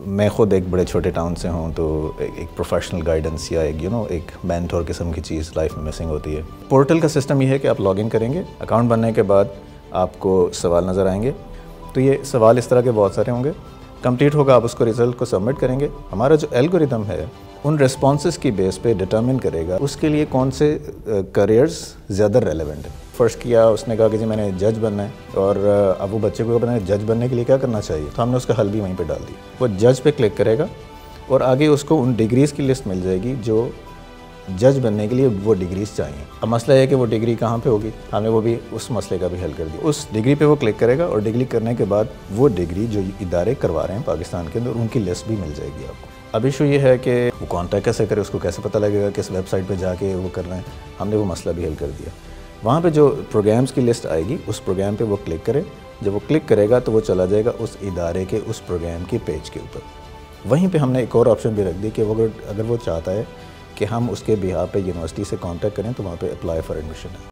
मैं ख़ुद एक बड़े छोटे टाउन से हूँ तो एक, एक प्रोफेशनल गाइडेंस या एक यू नो एक मैंटोर किस्म की चीज़ लाइफ में मिसिंग होती है। पोर्टल का सिस्टम ये है कि आप लॉगिन करेंगे अकाउंट बनने के बाद आपको सवाल नज़र आएँगे। तो ये सवाल इस तरह के बहुत सारे होंगे। कंप्लीट होगा आप उसको रिज़ल्ट को सबमिट करेंगे। हमारा जो एल्गोरिदम है उन रिस्पॉन्स की बेस पे डिटर्मिन करेगा, उसके लिए कौन से करियर्स ज़्यादा रेलिवेंट है। फ़र्स्ट किया, उसने कहा कि जी मैंने जज बनना है, और अब वो बच्चे को पता जज बनने के लिए क्या करना चाहिए। तो हमने उसका हल भी वहीं पर डाल दी वो जज पे क्लिक करेगा, और आगे उसको उन डिग्रीज़ की लिस्ट मिल जाएगी जो जज बनने के लिए वो डिग्रीज चाहिए। अब मसला है कि वो डिग्री कहाँ पे होगी? हमने वो भी उस मसले का भी हल कर दिया। उस डिग्री पे वो क्लिक करेगा, और डिग्री करने के बाद वो डिग्री जो इदारे करवा रहे हैं पाकिस्तान के अंदर, उनकी लिस्ट भी मिल जाएगी आपको। अब इशू ये है कि वो कॉन्टैक्ट कैसे करे, उसको कैसे पता लगेगा किस वेबसाइट पर जाके वो कर रहे हैं? हमने वो मसला भी हल कर दिया। वहाँ पे जो प्रोग्राम्स की लिस्ट आएगी, उस प्रोग्राम पे वो क्लिक करे। जब वो क्लिक करेगा तो वो चला जाएगा उस इदारे के, उस प्रोग्राम के पेज के ऊपर। वहीं पे हमने एक और ऑप्शन भी रख दी कि वो अगर अगर वो चाहता है कि हम उसके बिहार पे यूनिवर्सिटी से कांटेक्ट करें तो वहाँ पे अप्लाई फॉर एडमिशन है।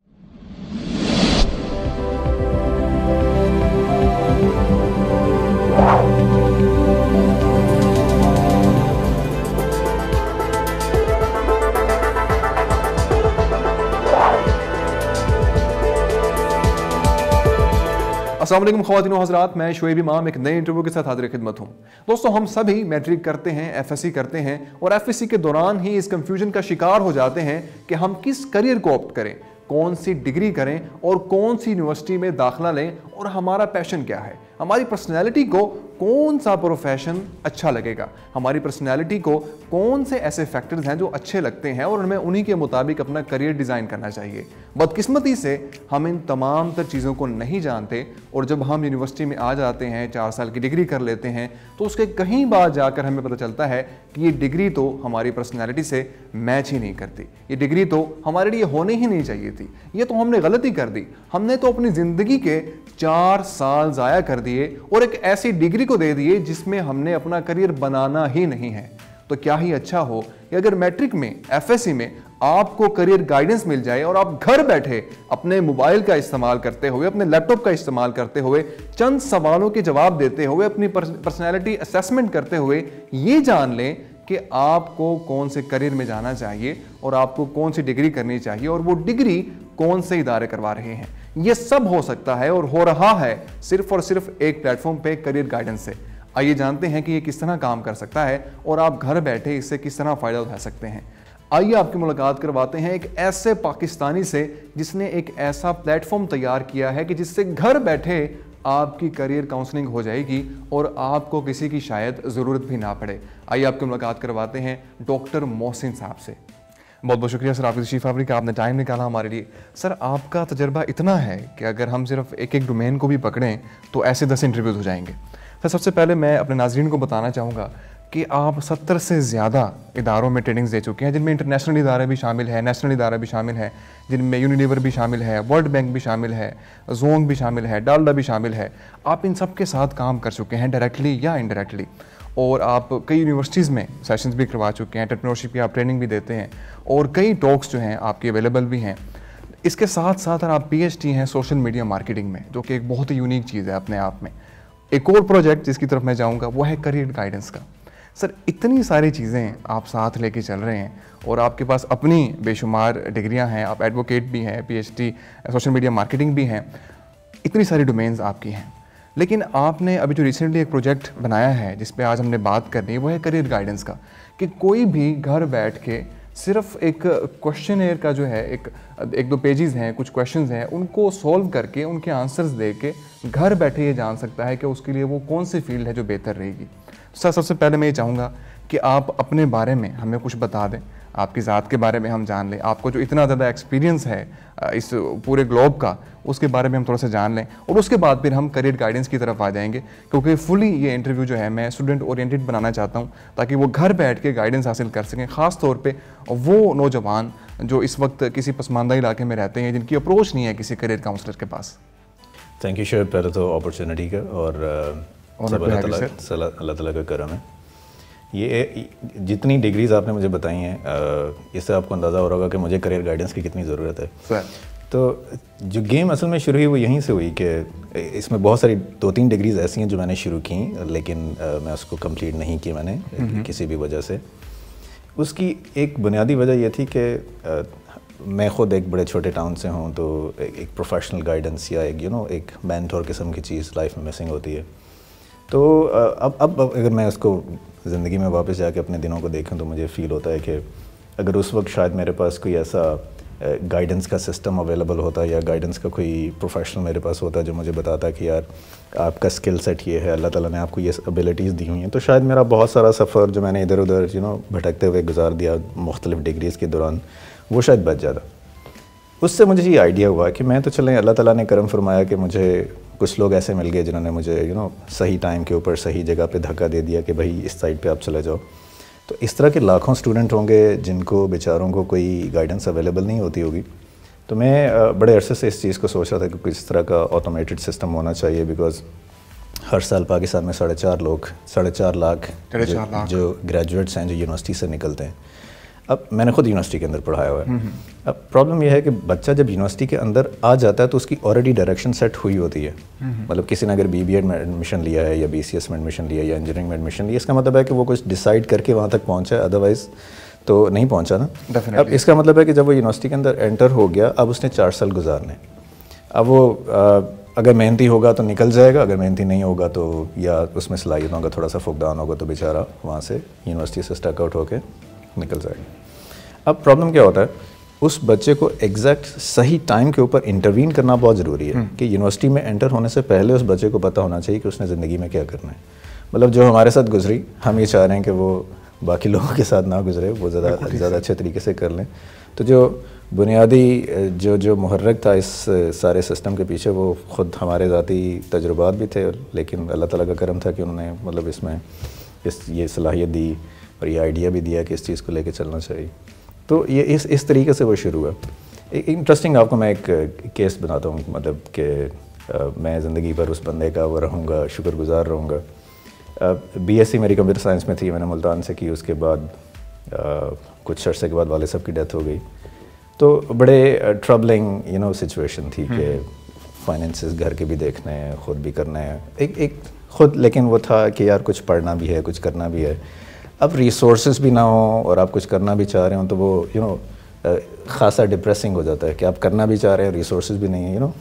असलम खातिन हजरात, मैं शुएब इमाम, एक नए इंटरव्यू के साथ हाजिर खिदमत हूँ। दोस्तों, हम सभी मैट्रिक करते हैं एफएससी करते हैं और एफएससी के दौरान ही इस कंफ्यूजन का शिकार हो जाते हैं कि हम किस करियर को ऑप्ट करें, कौन सी डिग्री करें और कौन सी यूनिवर्सिटी में दाखिला लें और हमारा पैशन क्या है। हमारी पर्सनैलिटी को कौन सा प्रोफेशन अच्छा लगेगा? हमारी पर्सनैलिटी को कौन से ऐसे फैक्टर्स हैं जो अच्छे लगते हैं और हमें उन्हीं के मुताबिक अपना करियर डिज़ाइन करना चाहिए। बदकिस्मती से हम इन तमाम तर चीज़ों को नहीं जानते और जब हम यूनिवर्सिटी में आ जाते हैं, चार साल की डिग्री कर लेते हैं तो उसके कहीं बाद जाकर हमें पता चलता है कि ये डिग्री तो हमारी पर्सनैलिटी से मैच ही नहीं करती। ये डिग्री तो हमारे लिए होने ही नहीं चाहिए थी। ये तो हमने गलती कर दी। हमने तो अपनी ज़िंदगी के चार साल ज़ाया कर दिए और एक ऐसी डिग्री को दे दिए जिसमें हमने अपना करियर बनाना ही नहीं है। तो क्या ही अच्छा हो कि अगर मैट्रिक में एफएससी में आपको करियर गाइडेंस मिल जाए और आप घर बैठे अपने मोबाइल का इस्तेमाल करते हुए, अपने लैपटॉप का इस्तेमाल करते हुए, चंद सवालों के जवाब देते हुए, अपनी पर्सनैलिटी असेसमेंट करते हुए ये जान लें कि आपको कौन से करियर में जाना चाहिए और आपको कौन सी डिग्री करनी चाहिए। और वो डिग्री कौन से इदारे करवा रहे हैं। ये सब हो सकता है और हो रहा है सिर्फ़ और सिर्फ़ एक प्लेटफॉर्म पे करियर गाइडेंस से। आइए जानते हैं कि ये किस तरह काम कर सकता है और आप घर बैठे इससे किस तरह फ़ायदा उठा सकते हैं। आइए आपकी मुलाकात करवाते हैं एक ऐसे पाकिस्तानी से जिसने एक ऐसा प्लेटफॉर्म तैयार किया है कि जिससे घर बैठे आपकी करियर काउंसलिंग हो जाएगी और आपको किसी की शायद ज़रूरत भी ना पड़े। आइए आपकी मुलाकात करवाते हैं डॉक्टर मोहसिन साहब से। बहुत बहुत शुक्रिया, सर। आपकी तशीफ आवरी का आपने टाइम निकाला हमारे लिए। सर, आपका तजर्बा इतना है कि अगर हम सिर्फ़ एक एक डोमेन को भी पकड़ें तो ऐसे दस इंटरव्यूज़ हो जाएँगे। सर, सबसे पहले मैं अपने नाजरन को बताना चाहूँगा कि आप सत्तर से ज़्यादा इदारों में ट्रेनिंग्स दे चुके हैं, जिनमें इंटरनेशनल इदारे भी शामिल हैं नेशनल इदारा भी शामिल हैं, जिनमें यूनिलीवर भी शामिल है वर्ल्ड बैंक भी शामिल है जोंग भी शामिल है डालडा भी शामिल है। आप इन सब के साथ काम कर चुके हैं डायरेक्टली या इनडायरेक्टली और आप कई यूनिवर्सिटीज़ में सेशंस भी करवा चुके हैं टेक्नोलॉजी की आप ट्रेनिंग भी देते हैं और कई टॉक्स जो हैं आपकी अवेलेबल भी हैं। इसके साथ साथ आप पी हैं सोशल मीडिया मार्केटिंग में, जो कि एक बहुत ही यूनिक चीज़ है अपने आप में। एक और प्रोजेक्ट जिसकी तरफ़ मैं जाऊँगा, वो है करियर गाइडेंस का। सर, इतनी सारी चीज़ें आप साथ लेके चल रहे हैं और आपके पास अपनी बेशुमार डिग्रियाँ हैं, आप एडवोकेट भी हैं पीएचडी सोशल मीडिया मार्केटिंग भी हैं, इतनी सारी डोमेन्स आपकी हैं। लेकिन आपने अभी जो रिसेंटली एक प्रोजेक्ट बनाया है, जिस पे आज हमने बात करनी है, वो है करियर गाइडेंस का। कि कोई भी घर बैठ के सिर्फ़ एक क्वेश्चन एयर का जो है, एक एक दो पेजेस हैं, कुछ क्वेश्चंस हैं, उनको सॉल्व करके, उनके आंसर्स दे के घर बैठे ये जान सकता है कि उसके लिए वो कौन सी फ़ील्ड है जो बेहतर रहेगी। सर, सबसे पहले मैं ये चाहूँगा कि आप अपने बारे में हमें कुछ बता दें। आपकी ज़ात के बारे में हम जान लें। आपको जो इतना ज़्यादा एक्सपीरियंस है इस पूरे ग्लोब का उसके बारे में हम थोड़ा सा जान लें। और उसके बाद फिर हम करियर गाइडेंस की तरफ़ आ जाएँगे क्योंकि फुली ये इंटरव्यू जो है मैं स्टूडेंट ओरिएंटेड बनाना चाहता हूँ ताकि वो घर बैठ के गाइडेंस हासिल कर सकें। ख़ास तौर पर वो नौजवान जो इस वक्त किसी पसमानदा इलाके में रहते हैं जिनकी अप्रोच नहीं है किसी करियर काउंसलर के पास। थैंक यू शेर पहले तो अपॉर्चुनिटी का और अल्लाह ताला का करम है। ये जितनी डिग्रीज आपने मुझे बताई हैं इससे आपको अंदाज़ा हो रहा होगा कि मुझे करियर गाइडेंस की कितनी ज़रूरत है। तो जो गेम असल में शुरू हुई वो यहीं से हुई कि इसमें बहुत सारी दो तीन डिग्रीज़ ऐसी हैं जो मैंने शुरू की लेकिन मैं उसको कंप्लीट नहीं की मैंने किसी भी वजह से। उसकी एक बुनियादी वजह यह थी कि मैं ख़ुद एक बड़े छोटे टाउन से हूँ तो एक प्रोफेशनल गाइडेंस या एक यू नो एक मैंटोर किस्म की चीज़ लाइफ में मिसिंग होती है। तो अब अब अगर मैं उसको ज़िंदगी में वापस जाके अपने दिनों को देखूँ तो मुझे फ़ील होता है कि अगर उस वक्त शायद मेरे पास कोई ऐसा गाइडेंस का सिस्टम अवेलेबल होता या गाइडेंस का कोई प्रोफेशनल मेरे पास होता जो मुझे बताता कि यार, आपका स्किल सेट ये है, अल्लाह ताला ने आपको ये एबिलिटीज़ दी हुई हैं तो शायद मेरा बहुत सारा सफ़र जो मैंने इधर उधर यू नो भटकते हुए गुजार दिया मुख्तलिफ़ डिग्रीज़ के दौरान, वो शायद बच जाता। उससे मुझे ये आइडिया हुआ कि मैं तो चलें अल्लाह ताला ने करम फरमाया कि मुझे कुछ लोग ऐसे मिल गए जिन्होंने मुझे यू you नो know, सही टाइम के ऊपर सही जगह पे धक्का दे दिया कि भाई इस साइड पे आप चले जाओ। तो इस तरह के लाखों स्टूडेंट होंगे जिनको बेचारों को कोई गाइडेंस अवेलेबल नहीं होती होगी। तो मैं बड़े अरसे से इस चीज़ को सोच रहा था कि किस तरह का ऑटोमेटेड सिस्टम होना चाहिए बिकॉज़ हर साल पाकिस्तान में साढ़े चार लोग साढ़े चार लाख जो, जो ग्रेजुएट्स हैं जो यूनिवर्सिटी से निकलते हैं। अब मैंने खुद यूनिवर्सिटी के अंदर पढ़ाया हुआ है। अब प्रॉब्लम यह है कि बच्चा जब यूनिवर्सिटी के अंदर आ जाता है तो उसकी ऑलरेडी डायरेक्शन सेट हुई होती है मतलब किसी ने अगर बी बी एड में एडमिशन लिया है या बी सी एस में एडमिशन लिया या इंजीनियरिंग में एडमिशन लिया इसका मतलब है कि वो कुछ डिसाइड करके वहाँ तक पहुँचा है अदरवाइज़ तो नहीं पहुँचा ना Definitely. अब इसका मतलब है कि जब वो यूनिवर्सिटी के अंदर एंटर हो गया अब उसने चार साल गुजारने अब वो आ, अगर मेहनती होगा तो निकल जाएगा अगर मेहनती नहीं होगा तो या उसमें सलाहियत होगा थोड़ा सा फुकदान होगा तो बेचारा वहाँ से यूनिवर्सिटी से स्टक आउट होकर निकल जाएगा अब प्रॉब्लम क्या होता है? उस बच्चे को एग्जैक्ट सही टाइम के ऊपर इंटरवीन करना बहुत ज़रूरी है हम्म। कि यूनिवर्सिटी में एंटर होने से पहले उस बच्चे को पता होना चाहिए कि उसने ज़िंदगी में क्या करना है। मतलब जो हमारे साथ गुजरी हम ये चाह रहे हैं कि वो बाकी लोगों के साथ ना गुजरे वो ज़्यादा ज़्यादा अच्छे तरीके से कर लें। तो जो बुनियादी जो जो मुहर्रक था इस सारे सिस्टम के पीछे वो ख़ुद हमारे ज़ाती तजुर्बात भी थे लेकिन अल्लाह ताला का करम था कि उन्होंने मतलब इसमें इस ये सलाहियत दी और ये आइडिया भी दिया कि इस चीज़ को लेकर चलना चाहिए। तो ये इस इस तरीके से वो शुरू हुआ। एक इंटरेस्टिंग आपको मैं एक केस बनाता हूँ मतलब कि मैं ज़िंदगी भर उस बंदे का वो रहूँगा शुक्रगुजार रहूँगा। बी एस सी मेरी कंप्यूटर साइंस में थी मैंने मुल्तान से की उसके बाद आ, कुछ अर्से के बाद वाले साहब की डेथ हो गई। तो बड़े ट्रबलिंग यू नो सिचुएशन थी कि फाइनेंसिस हम्म। घर के भी देखने हैं ख़ुद भी करना है। एक एक ख़ुद लेकिन वो था कि यार कुछ पढ़ना भी है कुछ करना भी है। अब रिसोर्स भी ना हो और आप कुछ करना भी चाह रहे हो तो वो यू नो खासा डिप्रेसिंग हो जाता है कि आप करना भी चाह रहे हैं रिसोर्स भी नहीं है यू नो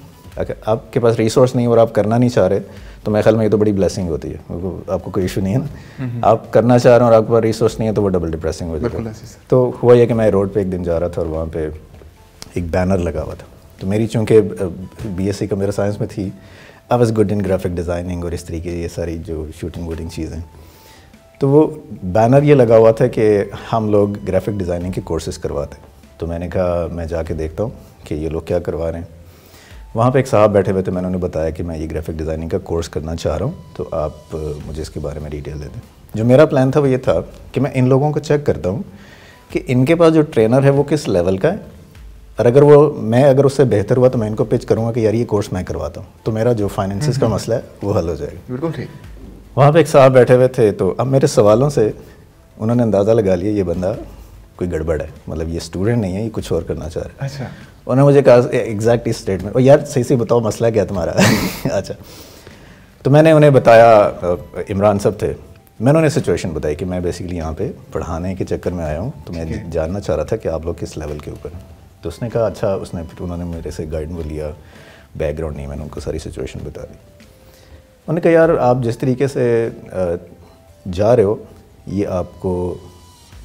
आपके पास रिसोर्स नहीं और आप करना नहीं चाह रहे तो मेरे ख्याल में ये तो बड़ी ब्लेसिंग होती है। आपको कोई इशू नहीं है ना? आप करना चाह रहे हो और आपके पास रिसोर्स नहीं है तो वो डबल डिप्रेसिंग हो जाता है। तो हुआ ये कि मैं रोड पे एक दिन जा रहा था और वहाँ पे एक बैनर लगा हुआ था। तो मेरी चूँकि B S C computer science में थी I was good in graphic designing और इस तरीके ये सारी जो शूटिंग वूटिंग चीज़ें तो वो बैनर ये लगा हुआ था कि हम लोग ग्राफिक डिज़ाइनिंग के कोर्सेज़ करवाते तो मैंने कहा मैं जाके देखता हूँ कि ये लोग क्या करवा रहे हैं। वहाँ पे एक साहब बैठे हुए थे मैंने उन्हें बताया कि मैं ये ग्राफिक डिज़ाइनिंग का कोर्स करना चाह रहा हूँ तो आप मुझे इसके बारे में डिटेल दे दें। जो मेरा प्लान था वो ये था कि मैं इन लोगों को चेक करता हूँ कि इनके पास जो ट्रेनर है वो किस लेवल का है। और अगर वो मैं अगर उससे बेहतर हुआ तो मैं इनको पिच करूँगा कि यार ये कोर्स मैं करवाता हूँ। तो मेरा जो फाइनेंसिस का हम्म। मसला है वो हल हो जाएगा। बिल्कुल ठीक। वहाँ पे एक साहब बैठे हुए थे तो अब मेरे सवालों से उन्होंने अंदाज़ा लगा लिया ये बंदा कोई गड़बड़ है मतलब ये स्टूडेंट नहीं है ये कुछ और करना चाह रहा है। अच्छा। उन्होंने मुझे कहा एग्जैक्ट इस स्टेटमेंट और यार सही से बताओ मसला क्या तुम्हारा? अच्छा। तो मैंने उन्हें बताया इमरान सब थे मैंने उन्हें सिचुएशन बताई कि मैं बेसिकली यहाँ पे पढ़ाने के चक्कर में आया हूँ तो मैं जानना चाह रहा था कि आप लोग किस लेवल के ऊपर हैं। तो उसने कहा अच्छा उसने फिर उन्होंने मेरे से गाइड वो लिया बैकग्राउंड नहीं मैंने उनको सारी सिचुएशन बता दी। उन्होंने कहा यार आप जिस तरीके से जा रहे हो ये आपको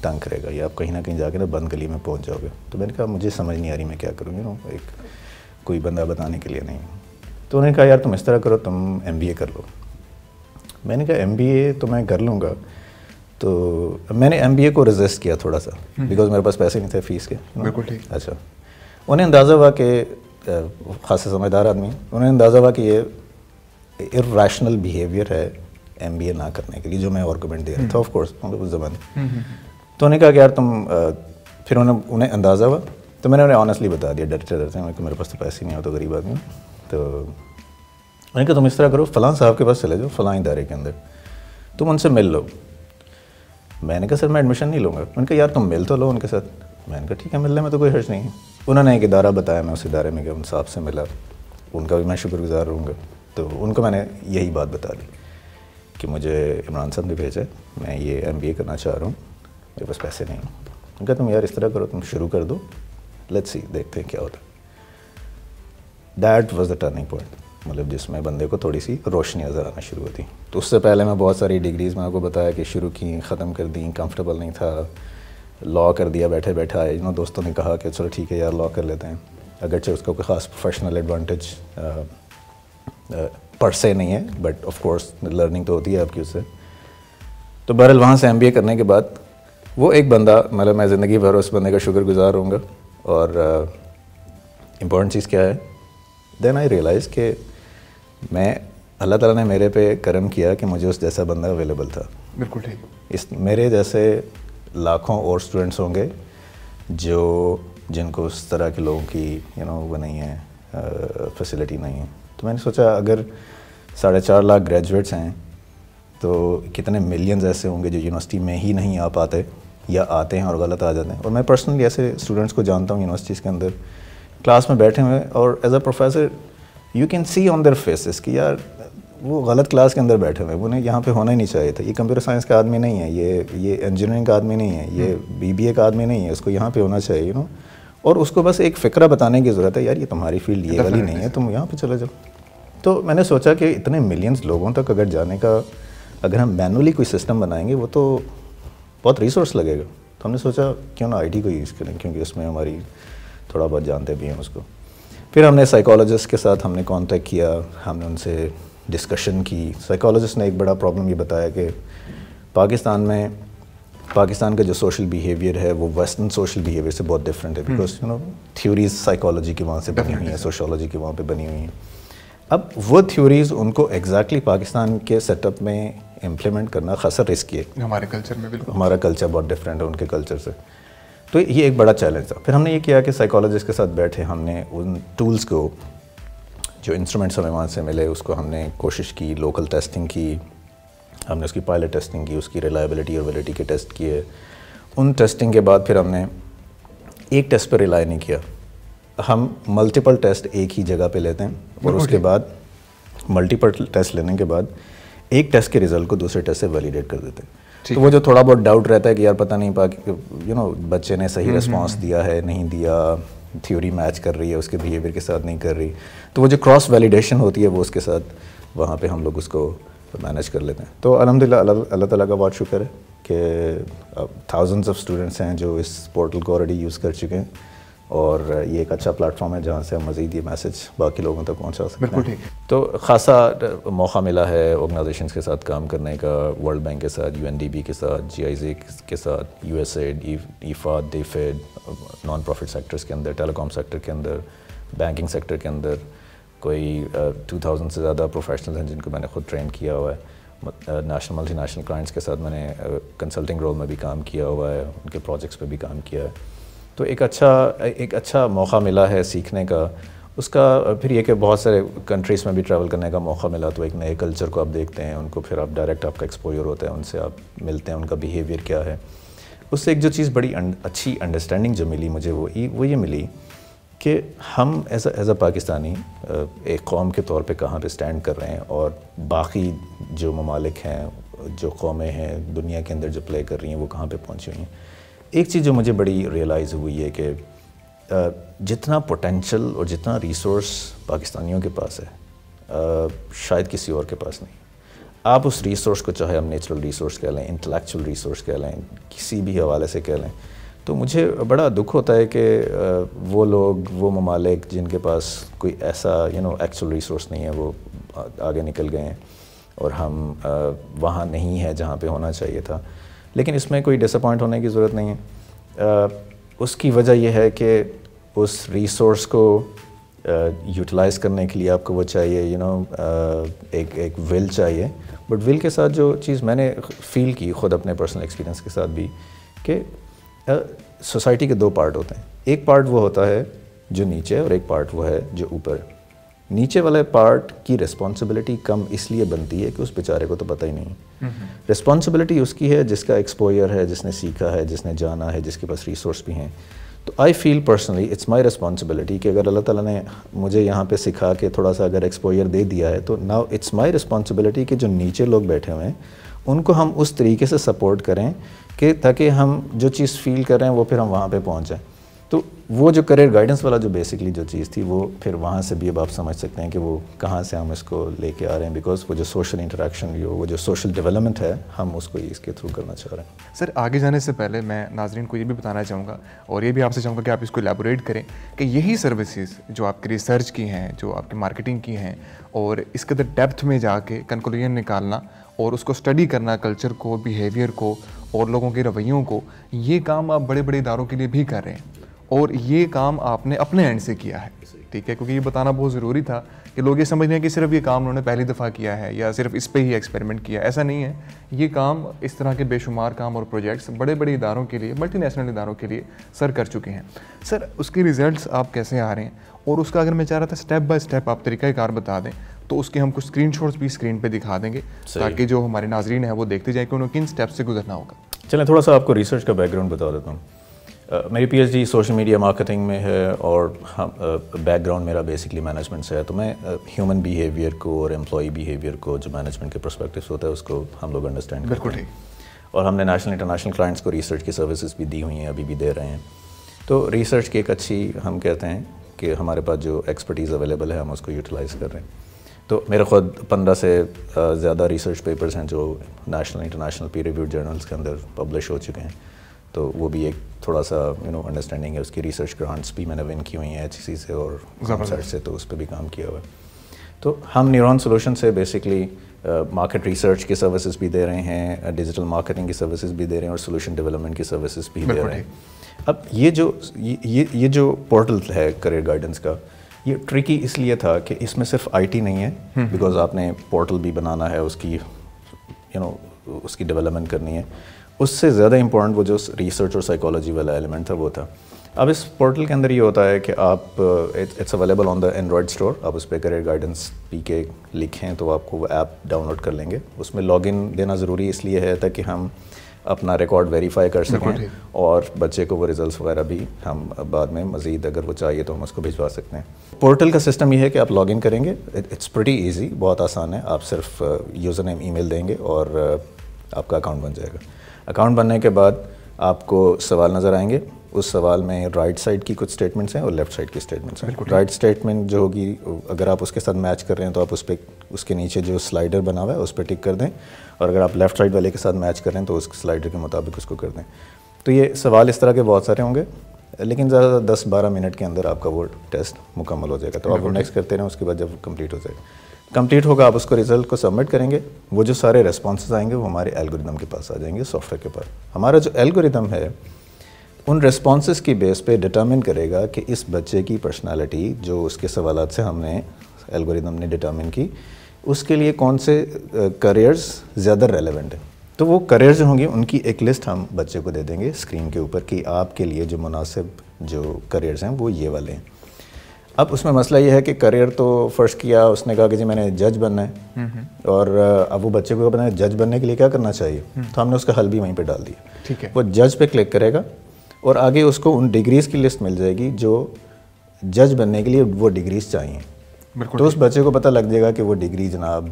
तंग करेगा। या आप कहीं ना कहीं जाके ना बंद गली में पहुँच जाओगे। तो मैंने कहा मुझे समझ नहीं आ रही मैं क्या करूँगी नो एक कोई बंदा बताने के लिए नहीं। तो उन्होंने कहा यार तुम इस तरह करो तुम एमबीए कर लो। मैंने कहा एमबीए तो मैं कर लूँगा। तो मैंने एमबीए को रजिस्ट किया थोड़ा सा बिकॉज़। मेरे पास पैसे नहीं थे फ़ीस के बिल्कुल ठीक। अच्छा। उन्हें अंदाज़ा हुआ कि खासा समझदार आदमी उन्हें अंदाज़ा हुआ कि ये इरेशनल बिहेवियर है एम बी ए ना करने के लिए जो मैं आर्गूमेंट दे रहा था ऑफकोर्स उस ज़माने। तो उन्हें कहा कि यार तुम फिर उन्हें उन्हें अंदाज़ा हुआ। तो मैंने उन्हें ऑनेस्टली बता दिया डरते डरते मैं कि मेरे पास तो पैसे नहीं हो तो गरीब आदमी तो मैंने कहा तुम इस तरह करो फ़लाँ साहब के पास चले जाओ फ़लाँ इदारे के अंदर। तुम उनसे मिल लो। मैंने कहा सर मैं एडमिशन नहीं लूँगा। मैंने कहा यार तुम मिल तो लो उनके साथ। मैंने कहा ठीक है मिलने में तो कोई हर्ज नहीं है। उन्होंने एक इदारा बताया मैं उस इदारे में गया उन साहब से मिला। उनका भी मैं शुक्रगुजार रहूँगा। तो उनको मैंने यही बात बता दी कि मुझे इमरान साहब ने भेजा मैं ये एमबीए करना चाह रहा हूँ, मेरे पास पैसे नहीं उनका तुम यार इस तरह करो, तुम शुरू कर दो लेट्स सी देखते हैं क्या होता है। That was the turning point मतलब जिसमें बंदे को थोड़ी सी रोशनी नज़र आना शुरू होती। तो उससे पहले मैं बहुत सारी डिग्रीज़ में आपको बताया कि शुरू की, ख़त्म कर दी कंफर्टेबल नहीं था लॉ कर दिया, बैठे बैठे आए। दोस्तों ने कहा कि चलो ठीक है यार लॉ कर लेते हैं। अगरचे उसका कोई ख़ास प्रोफेशनल एडवांटेज पर से नहीं है बट ऑफ़ कोर्स लर्निंग तो होती है आपकी उससे। तो बहरल वहाँ से एमबीए करने के बाद वो एक बंदा मतलब मैं ज़िंदगी भर उस बंदे का शुक्र गुज़ार रहूँगा और इंपॉर्टेंट चीज़ क्या है? देन आई रियलाइज़ कि मैं अल्लाह ताला ने मेरे पे करम किया कि मुझे उस जैसा बंदा अवेलेबल था। बिल्कुल ठीक। इस मेरे जैसे लाखों और स्टूडेंट्स होंगे जो जिनको उस तरह के लोगों की यू नो वो नहीं है फैसिलिटी नहीं है। तो मैंने सोचा अगर साढ़े चार लाख ग्रेजुएट्स हैं तो कितने मिलियंस ऐसे होंगे जो यूनिवर्सिटी में ही नहीं आ पाते या आते हैं और गलत आ जाते हैं? और मैं पर्सनली ऐसे स्टूडेंट्स को जानता हूँ यूनिवर्सिटीज़ के अंदर क्लास में बैठे हुए और as a professor you can see on their faces कि यार वो गलत क्लास के अंदर बैठे हुए उन्हें यहाँ पे होना ही नहीं चाहिए था। ये कंप्यूटर साइंस का आदमी नहीं है ये ये इंजीनियरिंग का आदमी नहीं है ये बीबीए हम्म। का आदमी नहीं है उसको यहाँ पे होना चाहिए यू नो और उसको बस एक फ़िक्रा बताने की ज़रूरत है यार ये तुम्हारी फ़ील्ड ये वाली नहीं है तुम यहाँ पे चले जाओ। तो मैंने सोचा कि इतने मिलियंस लोगों तक अगर जाने का अगर हम मैनुअली कोई सिस्टम बनाएँगे वो तो बहुत रिसोर्स लगेगा। तो हमने सोचा क्यों ना आई को यूज़ करें क्योंकि उसमें हमारी थोड़ा बहुत जानते भी हैं उसको। फिर हमने साइकोलॉजिस्ट के साथ हमने कांटेक्ट किया हमने उनसे डिस्कशन की। साइकोलॉजिस्ट ने एक बड़ा प्रॉब्लम ये बताया कि पाकिस्तान में पाकिस्तान का जो सोशल बिहेवियर है वो वेस्टर्न सोशल बिहेवियर से बहुत डिफरेंट है because you know theories psychology की वहाँ से बनी हुई हैं सोशोलॉजी की वहाँ पे बनी हुई हैं। अब वो थ्योरीज उनको एग्जैक्टली exactly पाकिस्तान के सेटअप में इम्प्लीमेंट करना खासा रिस्क है। हमारे कल्चर में बिल्कुल। हमारा कल्चर बहुत डिफरेंट है उनके कल्चर से। तो ये एक बड़ा चैलेंज था। फिर हमने ये किया कि साइकोलॉजिस्ट के साथ बैठे हमने उन टूल्स को जो इंस्ट्रूमेंट्स हमें वहाँ से मिले उसको हमने कोशिश की लोकल टेस्टिंग की हमने उसकी पायलट टेस्टिंग की उसकी रिलायबिलिटी और वैलिटी के टेस्ट किए। उन टेस्टिंग के बाद फिर हमने एक टेस्ट पर रिलाई नहीं किया। हम मल्टीपल टेस्ट एक ही जगह पे लेते हैं और उसके बाद मल्टीपल टेस्ट लेने के बाद एक टेस्ट के रिज़ल्ट को दूसरे टेस्ट से वैलिडेट कर देते हैं। तो वो जो थोड़ा बहुत डाउट रहता है कि यार पता नहीं पा यू नो बच्चे ने सही रिस्पॉन्स हम्म, हम्म, दिया है नहीं दिया थ्योरी मैच कर रही है उसके बिहेवियर के साथ नहीं कर रही। तो वो जो क्रॉस वैलिडेशन होती है वो उसके साथ वहाँ पे हम लोग उसको मैनेज कर लेते हैं। तो अलहमदिल्ला अल्लाह ताला का बहुत शुक्र है कि अब थाउजेंड्स ऑफ़ स्टूडेंट्स हैं जो इस पोर्टल को ऑलरेडी यूज़ कर चुके हैं और ये एक अच्छा प्लेटफॉर्म है जहाँ से हम मज़ीद ये मैसेज बाकी लोगों तक पहुँचा सकते हैं। तो ख़ासा मौका मिला है ऑर्गेनाइजेशन के साथ काम करने का वर्ल्ड बैंक के साथ यूएनडीबी के साथ जी के साथ U S aid IFAD DFID non profit sectors के अंदर टेलीकॉम सेक्टर के अंदर बैंकिंग सेक्टर के अंदर। कोई टू uh, थाउज़ेंड से ज़्यादा प्रोफेशनल हैं जिनको मैंने खुद ट्रेन किया हुआ है। नेशनल मल्टी नेशनल क्लाइंट्स के साथ मैंने कंसल्टिंग uh, रोल में भी काम किया हुआ है उनके प्रोजेक्ट्स पे भी काम किया है। तो एक अच्छा एक अच्छा मौका मिला है सीखने का। उसका फिर ये कि बहुत सारे कंट्रीज़ में भी ट्रैवल करने का मौका मिला तो एक नए कल्चर को आप देखते हैं उनको फिर आप डायरेक्ट आपका एक्सपोजर होता है उनसे आप मिलते हैं उनका बिहेवियर क्या है। उससे एक जो चीज़ बड़ी अच्छी अंडरस्टैंडिंग जो मिली मुझे वो वो ये मिली कि हम एज एज अ पाकिस्तानी एक कौम के तौर पे कहाँ पे स्टैंड कर रहे हैं और बाकी जो ममालिक हैं, जो कौमें हैं, दुनिया के अंदर जो प्ले कर रही हैं, वो कहाँ पे पहुँची हुई हैं? एक चीज़ जो मुझे बड़ी रियलाइज़ हुई है कि जितना पोटेंशियल और जितना रिसोर्स पाकिस्तानियों के पास है शायद किसी और के पास नहीं। आप उस रिसोर्स को चाहे हम नेचुरल रिसोर्स कह लें इंटेलेक्चुअल रिसोर्स कह लें, किसी भी हवाले से कह लें तो मुझे बड़ा दुख होता है कि वो लोग वो ममालिक जिनके पास कोई ऐसा यू नो एक्चुअल रिसोर्स नहीं है वो आगे निकल गए हैं और हम वहाँ नहीं है जहाँ पे होना चाहिए था। लेकिन इसमें कोई डिसअपॉइंट होने की ज़रूरत नहीं है। उसकी वजह यह है कि उस रिसोर्स को यूटिलाइज़ करने के लिए आपको वो चाहिए यू you नो know, एक एक विल चाहिए। बट विल के साथ जो चीज़ मैंने फ़ील की ख़ुद अपने पर्सनल एक्सपीरियंस के साथ भी कि सोसाइटी के दो पार्ट होते हैं। एक पार्ट वो होता है जो नीचे और एक पार्ट वो है जो ऊपर। नीचे वाले पार्ट की रिस्पॉन्सिबिलिटी कम इसलिए बनती है कि उस बेचारे को तो पता ही नहीं। रिस्पॉन्सिबिलिटी उसकी है जिसका एक्सपोयर है जिसने सीखा है जिसने जाना है जिसके पास रिसोर्स भी हैं। तो I feel personally it's my responsibility कि अगर अल्लाह ताला ने मुझे यहाँ पे सिखा के थोड़ा सा अगर एक्सपोयर दे दिया है तो नाउ इट्स माई रिस्पॉन्सिबिलिटी कि जो नीचे लोग बैठे हुए हैं उनको हम उस तरीके से सपोर्ट करें कि ताकि हम जो चीज़ फील कर रहे हैं, वो फिर हम वहाँ पे पहुँच जाएँ। तो वो जो करियर गाइडेंस वाला जो बेसिकली जो चीज़ थी, वो फिर वहाँ से भी अब आप समझ सकते हैं कि वो कहाँ से हम इसको लेके आ रहे हैं बिकॉज़ वो जो सोशल इंटरेक्शन जो वो जो सोशल डेवलपमेंट है, हम उसको इसके थ्रू करना चाह रहे हैं। सर, आगे जाने से पहले मैं नाजरीन को ये भी बताना चाहूँगा, और ये भी आपसे चाहूँगा कि आप इसको एलेबोरेट करें कि यही सर्विसेज़ जो आपकी रिसर्च की हैं, जो आपकी मार्केटिंग की हैं, और इसके अंदर डेप्थ में जाके कंक्लूजन निकालना, और उसको स्टडी करना कल्चर को बिहेवियर को और लोगों के रवैयों को ये काम आप बड़े बड़े इदारों के लिए भी कर रहे हैं और ये काम आपने अपने एंड से किया है। ठीक है? क्योंकि ये बताना बहुत ज़रूरी था कि लोग ये समझ रहे हैं कि सिर्फ़ ये काम उन्होंने पहली दफ़ा किया है या सिर्फ़ इस पर ही एक्सपेरिमेंट किया ऐसा नहीं है। ये काम इस तरह के बेशुमार काम और प्रोजेक्ट्स बड़े बड़े इदारों के लिए मल्टीनेशनल इदारों के लिए सर कर चुके हैं। सर उसके रिजल्ट्स आप कैसे आ रहे हैं? और उसका अगर मैं चाह रहा था स्टेप बाय स्टेप आप तरीक़ाकार बता दें तो उसके हम कुछ स्क्रीन भी स्क्रीन पर दिखा देंगे ताकि जो हमारे नाजरीन है वो देखते जाए कि उन्हें किन स्टेप से गुजरना होगा। चलें थोड़ा सा आपको रिसर्च का बैकग्राउंड बता देता हूँ। मेरी पीएचडी सोशल मीडिया मार्केटिंग में है और बैकग्राउंड मेरा बेसिकली मैनेजमेंट से है। तो मैं ह्यूमन बिहेवियर को और एम्प्लॉई बिहेवियर को जो मैनेजमेंट के परस्पेक्टिव होता है उसको हम लोग अंडरस्टैंड बिल्कुल ठीक। और हमने नेशनल इंटरनेशनल क्लाइंट्स को रिसर्च की सर्विसेज़ भी दी हुई हैं अभी भी दे रहे हैं। तो रिसर्च की एक अच्छी हम कहते हैं कि हमारे पास जो एक्सपर्टीज़ अवेलेबल है हम उसको यूटिलाइज़ कर रहे हैं। तो मेरे ख़ुद पंद्रह से ज़्यादा रिसर्च पेपर्स हैं जो national international peer review journals के अंदर पब्लिश हो चुके हैं। तो वो भी एक थोड़ा सा यू नो अंडरस्टैंडिंग है। उसकी रिसर्च ग्रांट्स भी मैंने विन की हुई हैं एच से और साइड से तो उस पर भी काम किया हुआ है। तो हम न्यूरॉन सोल्यूशन से बेसिकली मार्केट रिसर्च की सर्विसेज़ भी दे रहे हैं डिजिटल मार्केटिंग की सर्विसेज़ भी दे रहे हैं और सोल्यूशन डेवलपमेंट की सर्विसेज़ भी दे रहे हैं। अब ये जो ये ये जो पोर्टल है करियर गाइडेंस का ये ट्रिकी इसलिए था कि इसमें सिर्फ़ आईटी नहीं है बिकॉज़ हम्म। आपने पोर्टल भी बनाना है उसकी यू you नो know, उसकी डेवलपमेंट करनी है। उससे ज़्यादा इंपॉर्टेंट वो जो रिसर्च और साइकोलॉजी वाला एलिमेंट था वो था। अब इस पोर्टल के अंदर ये होता है कि आप it's available on the Android store आप उस पर करियर गाइडेंस पी के लिखें तो आपको वो ऐप डाउनलोड कर लेंगे। उसमें लॉगिन देना ज़रूरी इसलिए है ताकि हम अपना रिकॉर्ड वेरीफाई कर सकें और बच्चे को वो रिजल्ट्स वगैरह भी हम बाद में मज़ीद अगर वो चाहिए तो हम उसको भिजवा सकते हैं। पोर्टल का सिस्टम ये है कि आप लॉगिन करेंगे। इट्स प्रटी ईजी बहुत आसान है। आप सिर्फ़ यूज़र नेम ई देंगे और आपका अकाउंट बन जाएगा। अकाउंट बनने के बाद आपको सवाल नज़र आएँगे। उस सवाल में राइट साइड की कुछ स्टेटमेंट्स हैं और लेफ़्ट साइड की स्टेटमेंट्स हैं। राइट स्टेटमेंट जो होगी अगर आप उसके साथ मैच कर रहे हैं तो आप उस पर उसके नीचे जो स्लाइडर बना हुआ है उस पर टिक कर दें। और अगर आप लेफ़्ट साइड वाले के साथ मैच कर रहे हैं तो उस स्लाइडर के मुताबिक उसको कर दें। तो ये सवाल इस तरह के बहुत सारे होंगे लेकिन ज़्यादा दस बारह मिनट के अंदर आपका वो टेस्ट मुकम्मल हो जाएगा। तो आप नेक्स्ट करते रहें उसके बाद जब कंप्लीट हो जाएगा। कंप्लीट होगा आप उसको रिज़ल्ट को सबमिट करेंगे। वो जो सारे रेस्पॉन्सेज आएँगे वो हमारे एल्गोरिदम के पास आ जाएँगे सॉफ्टवेयर के पास। हमारा जो एल्गोरिदम है उन रिस्पॉन्स की बेस पे डिटर्मिन करेगा कि इस बच्चे की पर्सनालिटी जो उसके सवाल से हमने एल्गोरिदम ने डिटर्मिन की उसके लिए कौन से करियर्स ज़्यादा रेलिवेंट हैं। तो वो करियर जो होंगे उनकी एक लिस्ट हम बच्चे को दे देंगे स्क्रीन के ऊपर कि आपके लिए जो मुनासिब जो करियर्स हैं वो ये वाले हैं। अब उसमें मसला ये है कि करियर तो फ़र्स्ट किया उसने कहा कि जी मैंने जज बनना है। और अब वो बच्चे को अपना जज बनने के लिए क्या करना चाहिए? तो हमने उसका हल भी वहीं पे डाल दिया। ठीक है। वो जज पे क्लिक करेगा और आगे उसको उन डिग्रीज़ की लिस्ट मिल जाएगी जो जज बनने के लिए वो डिग्रीज चाहिए। तो उस बच्चे को पता लग जाएगा कि वो डिग्री जनाब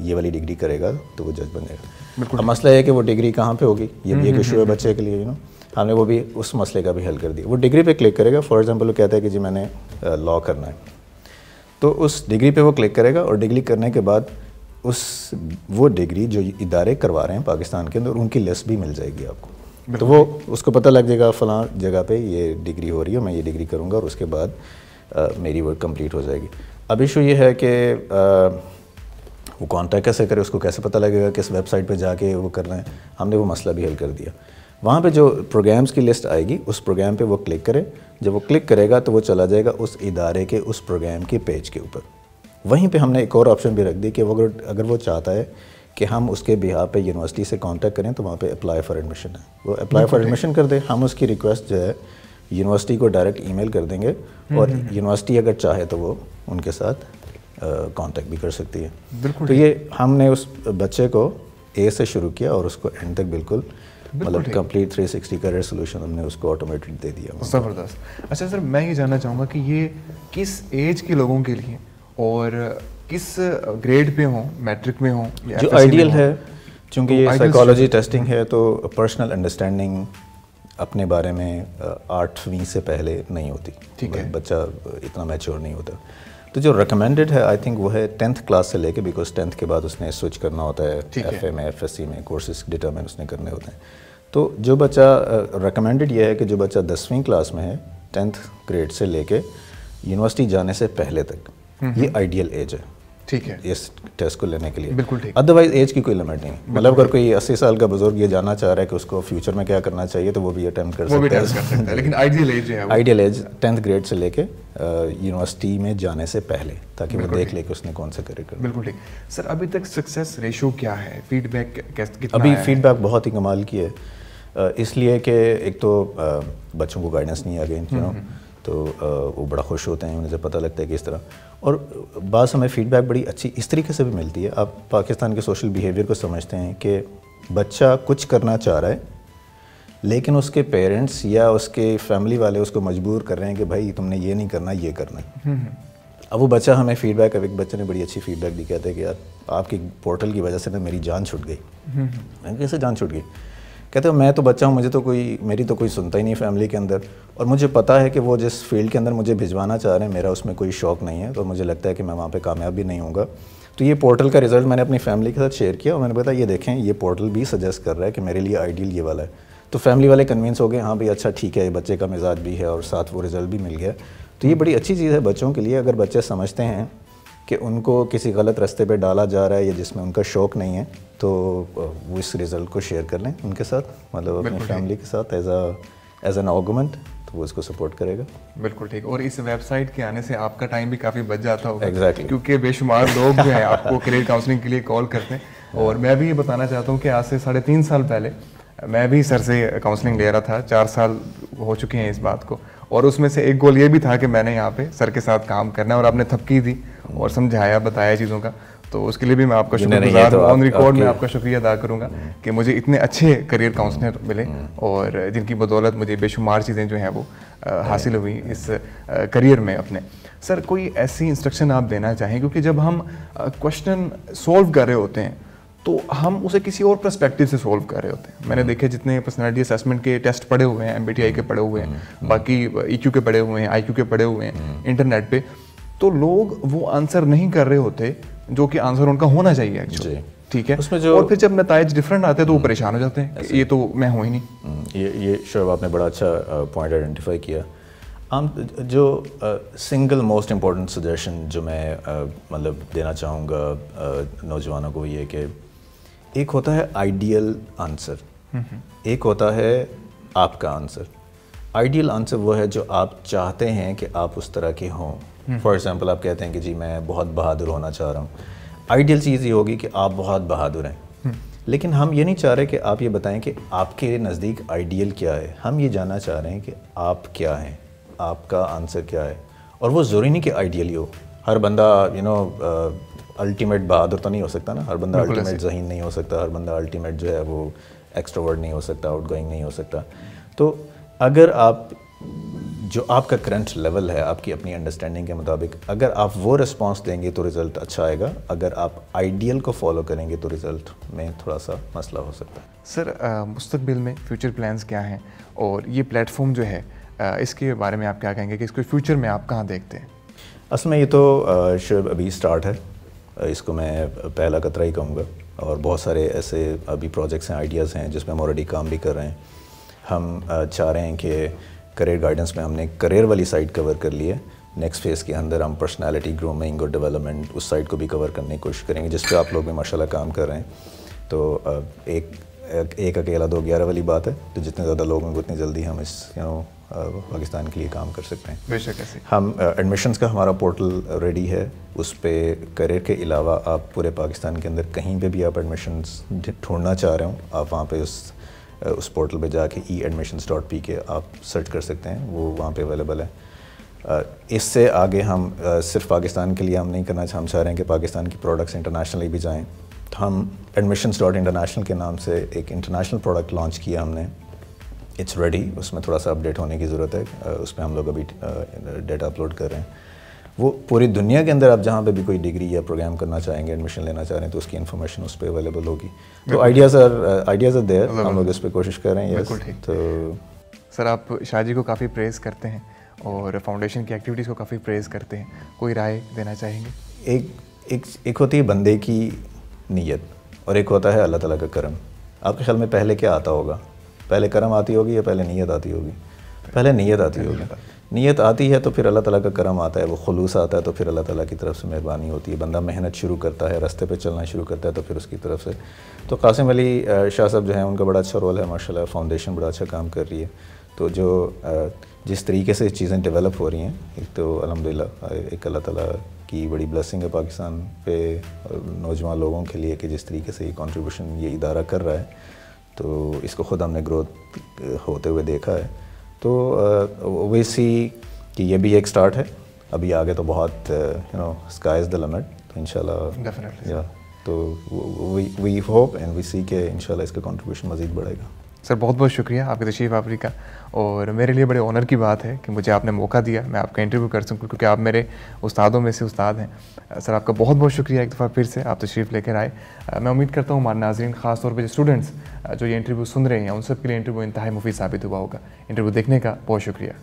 ये वाली डिग्री करेगा तो वो जज बनेगा। अब मसला है कि वो डिग्री कहाँ पे होगी? ये भी एक इशू है बच्चे के लिए यू नो हमने वो भी उस मसले का भी हल कर दिया। वो डिग्री पे क्लिक करेगा। फॉर एग्जांपल वो कहता है कि जी मैंने लॉ करना है। तो उस डिग्री पे वो क्लिक करेगा और डिग्री करने के बाद उस वो डिग्री जो इदारे करवा रहे हैं पाकिस्तान के अंदर उनकी लिस्ट भी मिल जाएगी आपको। तो वो उसको पता लग जाएगा फ़लाँ जगह पे ये डिग्री हो रही है मैं ये डिग्री करूँगा और उसके बाद आ, मेरी वर्क कंप्लीट हो जाएगी. अब इशू ये है कि वो कॉन्टैक्ट कैसे करे उसको कैसे पता लगेगा किस वेबसाइट पे जाके वो कर रहे हैं? हमने वो मसला भी हल कर दिया। वहाँ पे जो प्रोग्राम्स की लिस्ट आएगी उस प्रोग्राम पे वो क्लिक करे। जब वो क्लिक करेगा तो वो चला जाएगा उस इदारे के उस प्रोग्राम के पेज के ऊपर। वहीं पे हमने एक और ऑप्शन भी रख दी कि वो अगर अगर वो चाहता है कि हम उसके बिहार पे यूनिवर्सिटी से कांटेक्ट करें तो वहाँ पे अप्लाई फॉर एडमिशन है। वो अप्लाई फॉर एडमिशन कर दे। हम उसकी रिक्वेस्ट जो है यूनिवर्सिटी को डायरेक्ट ईमेल कर देंगे और यूनिवर्सिटी अगर चाहे तो वो उनके साथ कांटेक्ट भी कर सकती है। बिल्कुल तो ये हमने उस बच्चे को ए से शुरू किया और उसको एंड तक बिल्कुल मतलब कंप्लीट 360 करियर सोल्यूशन हमने उसको ऑटोमेटेड दे दिया ज़बरदस्त। अच्छा सर मैं ये जानना चाहूँगा कि ये किस एज के लोगों के लिए और किस ग्रेड पे हो मैट्रिक में हो जो आइडियल है? क्योंकि ये साइकोलॉजी टेस्टिंग है तो पर्सनल अंडरस्टैंडिंग अपने बारे में आठवीं से पहले नहीं होती। ठीक है। बच्चा इतना मैच्योर नहीं होता। तो जो रिकमेंडेड है आई थिंक वो है टेंथ क्लास से लेके बिकॉज़ टेंथ के बाद उसने स्विच करना होता है एफ़ ए में एफ़ में कोर्सेज डिटर्मिन उसने करने होते हैं। तो जो बच्चा रिकमेंडेड ये है कि जो बच्चा दसवीं क्लास में है टेंथ ग्रेड से लेके यूनिवर्सिटी जाने से पहले तक ये आइडियल एज है। ठीक है। इस टेस्ट को लेने के लिए। बिल्कुल ठीक। अदरवाइज़ एज की कोई लिमिट नहीं। मतलब अगर कोई अस्सी साल का बुज़ुर्ग ये जानना चाह रहा है कि उसको फ्यूचर में क्या करना चाहिए तो वो भी अटेम्प्ट कर सकता है। लेकिन आइडियल एज है आइडियल एज टेंथ ग्रेड से लेके यूनिवर्सिटी में जाने से पहले ताकि वो देख ले कि उसने कौन सा करियर करना बिल्कुल ठीक। सर अभी तक सक्सेस रेशो क्या है? फीडबैक कितना अभी फीडबैक बहुत ही कमाल की है। इसलिए कि एक तो बच्चों को गाइडेंस नहीं आ गई यू नो तो वो बड़ा खुश होते हैं उन्हें पता लगता है कि इस तरह। और बात हमें फ़ीडबैक बड़ी अच्छी इस तरीके से भी मिलती है। आप पाकिस्तान के सोशल बिहेवियर को समझते हैं कि बच्चा कुछ करना चाह रहा है लेकिन उसके पेरेंट्स या उसके फैमिली वाले उसको मजबूर कर रहे हैं कि भाई तुमने ये नहीं करना ये करना है। अब वो बच्चा हमें फीडबैक अब एक बच्चे ने बड़ी अच्छी फीडबैक दी कहते हैं कि यार आपकी पोर्टल की वजह से ना मेरी जान छूट गई। मैंने कैसे जान छूट गई? कहते हो, मैं तो बच्चा हूँ, मुझे तो कोई, मेरी तो कोई सुनता ही नहीं फैमिली के अंदर। और मुझे पता है कि वो जिस फ़ील्ड के अंदर मुझे भिजवाना चाह रहे हैं, मेरा उसमें कोई शौक नहीं है तो मुझे लगता है कि मैं वहाँ पर कामयाब भी नहीं होऊँगा। तो ये पोर्टल का रिज़ल्ट मैंने अपनी फैमिली के साथ शेयर किया और मैंने बताया, ये देखें, ये पोर्टल भी सजेस्ट कर रहा है कि मेरे लिए आइडियल ये वाला है। तो फैमिली वाले कन्विंस हो गए हाँ भाई अच्छा ठीक है, ये बच्चे का मिजाज भी है और साथ वो रिज़ल्ट भी मिल गया। तो ये बड़ी अच्छी चीज़ है बच्चों के लिए, अगर बच्चे समझते हैं कि उनको किसी गलत रास्ते पे डाला जा रहा है या जिसमें उनका शौक़ नहीं है तो वो इस रिज़ल्ट को शेयर कर लें उनके साथ मतलब अपनी फैमिली के साथ एज एज एन आर्गूमेंट तो वो इसको सपोर्ट करेगा। बिल्कुल ठीक। और इस वेबसाइट के आने से आपका टाइम भी काफ़ी बच जाता होगा। Exactly. क्योंकि बेशुमार लोग जो हैं आपको करियर काउंसलिंग के लिए कॉल करते हैं। और मैं भी ये बताना चाहता हूँ कि आज से साढ़े तीन साल पहले मैं भी सर से काउंसलिंग ले रहा था। चार साल हो चुके हैं इस बात को। और उसमें से एक गोल ये भी था कि मैंने यहाँ पे सर के साथ काम करना है और आपने थपकी दी। और समझाया बताया चीज़ों का तो उसके लिए भी मैं आपका शुक्रगुजार हूँ। ऑन रिकॉर्ड में आपका शुक्रिया अदा करूँगा कि मुझे इतने अच्छे करियर काउंसलर मिले और जिनकी बदौलत मुझे बेशुमार चीज़ें जो हैं वो हासिल हुई इस करियर में अपने। सर कोई ऐसी इंस्ट्रक्शन आप देना चाहें? क्योंकि जब हम क्वेश्चन सॉल्व कर रहे होते हैं तो हम उसे किसी और परस्पेक्टिव से सोल्व कर रहे होते हैं। मैंने देखे जितने पर्सनालिटी असेसमेंट के टेस्ट पड़े हुए हैं एमबीटीआई के पड़े हुए हैं बाकी ईक्यू के पड़े हुए हैं आईक्यू के पढ़े हुए हैं इंटरनेट पे। तो लोग वो आंसर नहीं कर रहे होते जो कि आंसर उनका होना चाहिए एक्चुअली ठीक है? उसमें जो और फिर जब नतज डिफरेंट आते हैं तो वो परेशान हो जाते हैं ये तो मैं हूँ ही नहीं। ये ये शोब आपने बड़ा अच्छा पॉइंट आइडेंटिफाई किया। आम जो सिंगल मोस्ट इंपॉर्टेंट सजेशन जो मैं मतलब देना चाहूँगा नौजवानों को ये कि एक होता है आइडियल आंसर एक होता है आपका आंसर आइडियल आंसर वो है जो आप चाहते हैं कि आप उस तरह के हों। फॉर एग्ज़ाम्पल आप कहते हैं कि जी मैं बहुत बहादुर होना चाह रहा हूँ। आइडियल चीज़ ये होगी कि आप बहुत बहादुर हैं। लेकिन हम ये नहीं चाह रहे कि आप ये बताएँ कि आपके नज़दीक आइडियल क्या है? हम ये जानना चाह रहे हैं कि आप क्या हैं? आपका आंसर क्या है? और वो ज़रूरी नहीं कि आइडियल ही हो। हर बंदा यू नो अल्टीमेट बहादुर तो नहीं हो सकता ना? हर बंदा अल्टीमेट जहीन नहीं हो सकता। हर बंदा अल्टीमेट जो है वो एक्स्ट्रोवर्ड नहीं हो सकता आउटगोइंग नहीं हो सकता। तो अगर आप जो आपका करंट लेवल है आपकी अपनी अंडरस्टैंडिंग के मुताबिक अगर आप वो रिस्पांस देंगे तो रिज़ल्ट अच्छा आएगा। अगर आप आइडियल को फॉलो करेंगे तो रिज़ल्ट में थोड़ा सा मसला हो सकता है। सर मुस्तबिल में फ्यूचर प्लान्स क्या हैं? और ये प्लेटफॉर्म जो है आ, इसके बारे में आप क्या कहेंगे कि इसको फ्यूचर में आप कहाँ देखते हैं? असल में ये तो शुभ अभी स्टार्ट है। इसको मैं पहला कतरा ही कहूँगा। और बहुत सारे ऐसे अभी प्रोजेक्ट्स हैं आइडियाज़ हैं जिसमें हम ऑलरेडी काम भी कर रहे हैं। हम चाह रहे हैं कि करियर गाइडेंस में हमने करियर वाली साइड कवर कर ली है। नेक्स्ट फ़ेज़ के अंदर हम पर्सनालिटी ग्रूमिंग और डेवलपमेंट उस साइड को भी कवर करने की कोशिश करेंगे जिस पर आप लोग भी माशाल्लाह काम कर रहे हैं। तो एक एक अकेला दो ग्यारह वाली बात है तो जितने ज़्यादा लोग होंगे उतनी जल्दी हम इस यू नो पाकिस्तान के लिए काम कर सकते हैं। बेशक ऐसे हम एडमिशन्स का हमारा पोर्टल रेडी है उस पर करियर के अलावा आप पूरे पाकिस्तान के अंदर कहीं पे भी आप एडमिशन्स ढूंढना चाह रहे हो आप वहाँ पे उस उस पोर्टल पे जाके ई एडमिशन्स डॉट पी के आप सर्च कर सकते हैं, वो वहाँ पे अवेलेबल है। इससे आगे हम सिर्फ़ पाकिस्तान के लिए हम नहीं करना हम चाह रहे हैं कि पाकिस्तान की प्रोडक्ट्स इंटरनेशनली भी जाएँ। तो हम एडमिशन्स डॉट इंटरनेशनल के नाम से एक इंटरनेशनल प्रोडक्ट लॉन्च किया हमने। इट्स रेडी उसमें थोड़ा सा अपडेट होने की ज़रूरत है। उस पर हम लोग अभी डेटा अपलोड कर रहे हैं। वो पूरी दुनिया के अंदर आप जहाँ पे भी कोई डिग्री या प्रोग्राम करना चाहेंगे एडमिशन लेना चाह रहे हैं तो उसकी इन्फॉर्मेशन उस पर अवेलेबल होगी। तो ideas are ideas are there हम लोग इस पर कोशिश कर रहे हैं यस तो सर आप शाहजी को काफ़ी प्रेस करते हैं और फाउंडेशन की एक्टिविटीज़ को काफ़ी प्रेस करते हैं। कोई राय देना चाहेंगे? एक एक एक होती है बंदे की नीयत और एक होता है अल्लाह ताला का करम। आपके ख्याल में पहले क्या आता होगा? पहले करम आती होगी या पहले नीयत आती होगी? पहले नीयत आती होगी। नीयत आती है तो फिर अल्लाह ताला का करम आता है, वो खलूस आता है तो फिर अल्लाह ताला की तरफ़ से मेहरबानी होती है। बंदा मेहनत शुरू करता है, रास्ते पे चलना शुरू करता है तो फिर उसकी तरफ़ से। तो कासिम अली शाह साहब जो है, उनका बड़ा अच्छा रोल है, माशाल्लाह फाउंडेशन बड़ा अच्छा काम कर रही है। तो जो जिस तरीके से चीज़ें डेवलप हो रही हैं, एक तो अलहमदिल्ला एक अल्लाह ताला की बड़ी ब्लेसिंग है पाकिस्तान पे नौजवान लोगों के लिए कि जिस तरीके से ये कॉन्ट्रीब्यूशन ये इदारा कर रहा है। तो इसको ख़ुद हमने ग्रोथ होते हुए देखा है। तो ओवैसी कि ये भी एक स्टार्ट है। अभी आगे तो बहुत you know sky is the limit तो इंशाल्लाह या तो we hope and we see के इंशाल्लाह इसका कंट्रीब्यूशन मज़ीद बढ़ेगा। सर, बहुत बहुत शुक्रिया आपके तशरीफ़ आफरी का और मेरे लिए बड़े ऑनर की बात है कि मुझे आपने मौका दिया, मैं आपका इंटरव्यू कर सकूँ, क्योंकि आप मेरे उस्तादों में से उस्ताद हैं। सर, आपका बहुत बहुत शुक्रिया एक दफ़ा फिर से आप तशरीफ़ लेकर आए। मैं उम्मीद करता हूँ हमारे नाजरन ख़ास तौर पर जो स्टूडेंट्स जो ये इंटरव्यू सुन रहे हैं, उन सब के लिए इंटरव्यू इंतहा मुफी साबित हुआ होगा। इंटरव्यू देखने का बहुत शुक्रिया।